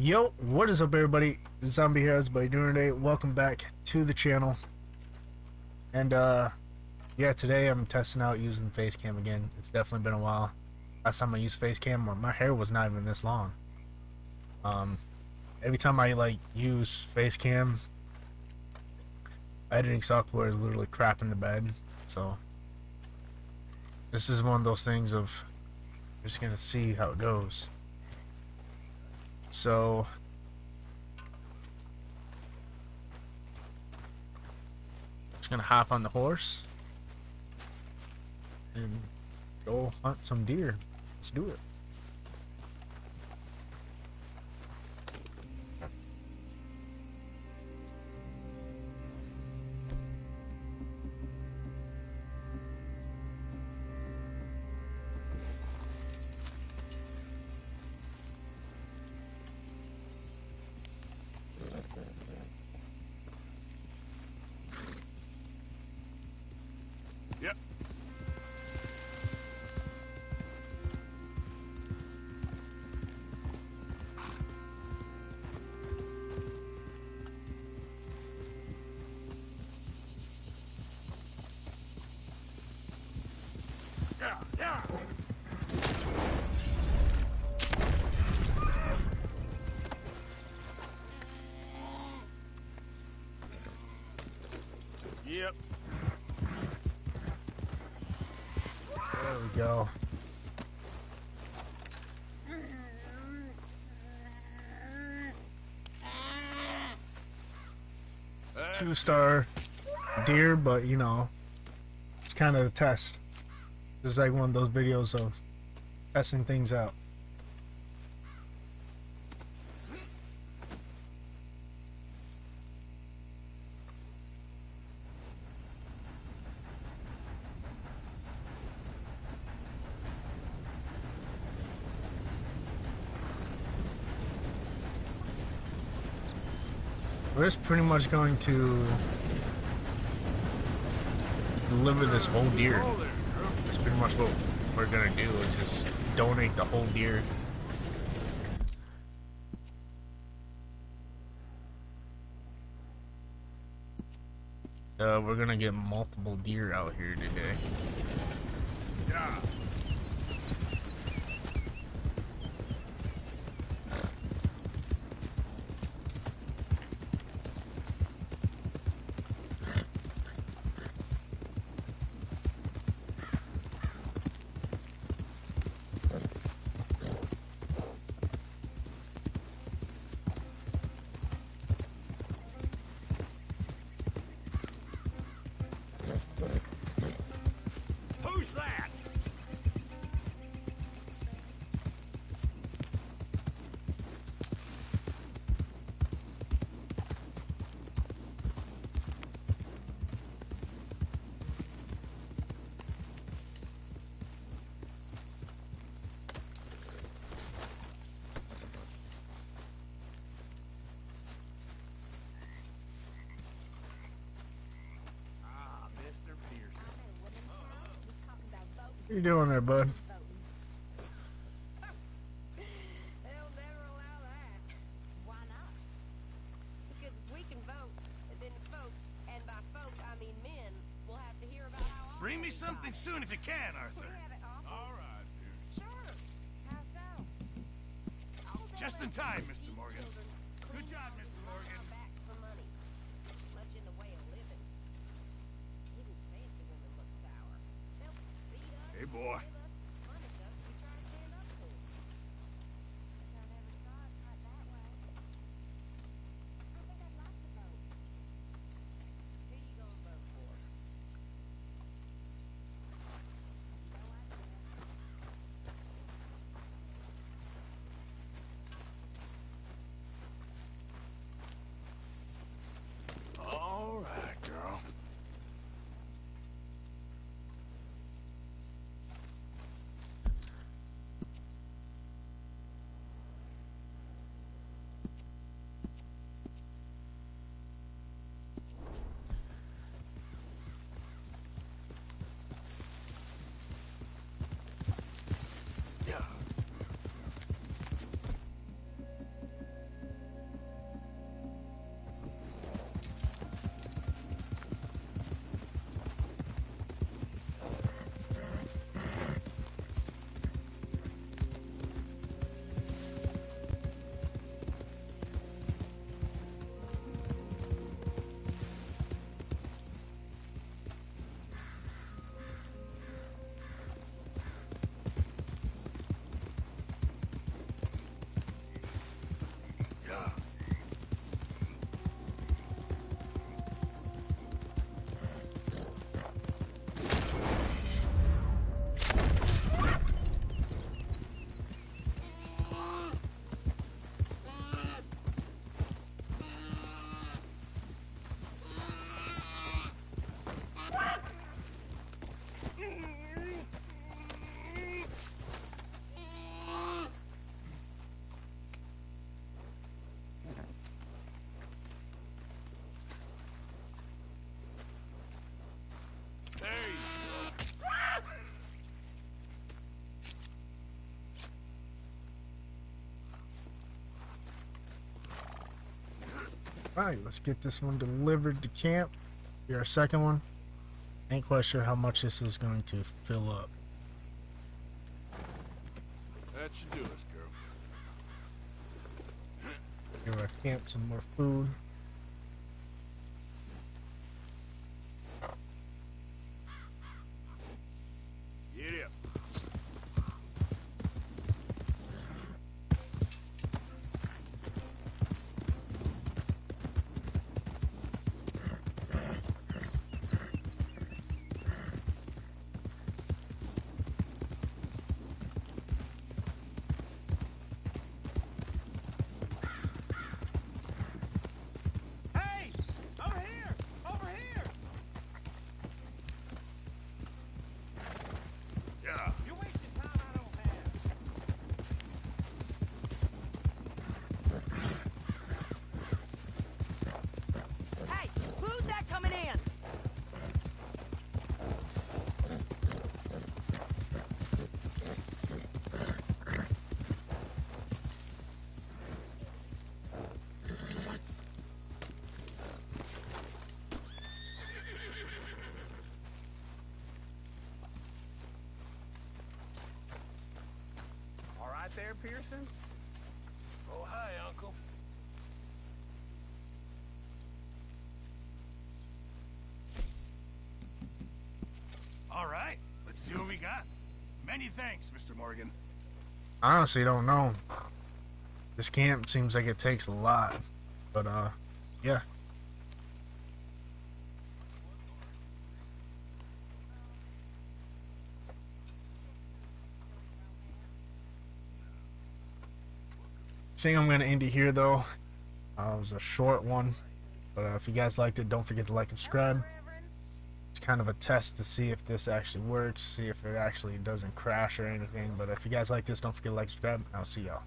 Yo, what is up everybody? Zombie Heroes by doing today. Welcome back to the channel. And uh yeah, today I'm testing out using face cam again. It's definitely been a while. Last time I used face cam, my hair was not even this long. Um every time I like use face cam editing software is literally crap in the bed. So this is one of those things of just gonna see how it goes. So just gonna hop on the horse and go hunt some deer. Let's do it. Go. Two star deer, but you know, it's kind of a test. Is like one of those videos of testing things out. We're just pretty much going to deliver this whole deer. That's pretty much what we're gonna do is just donate the whole deer. Uh, we're gonna get multiple deer out here today. Yeah. Hear about how awful Bring me something got soon if you can, We Arthur. have it awful. All right, dude. Sure. How so? Just in time, Mr. Morgan. Good job, houses Mr. and Morgan. our backs for money. Much in the way of living. Even fancy women look sour. They'll beat us, Hey, boy. Alright, let's get this one delivered to camp. Be our second one. Ain't quite sure how much this is going to fill up. That should do us, girl. Give our camp some more food. All right there, Pearson? Oh, hi, Uncle. All right, let's see what we got. Many thanks, Mr. Morgan. I honestly don't know. This camp seems like it takes a lot. But, uh, yeah. Think I'm going to end it here, though. Uh, it was a short one. But uh, if you guys liked it, don't forget to like and subscribe. It's kind of a test to see if this actually works, see if it actually doesn't crash or anything. But if you guys like this, don't forget to like, subscribe. and I'll see y'all.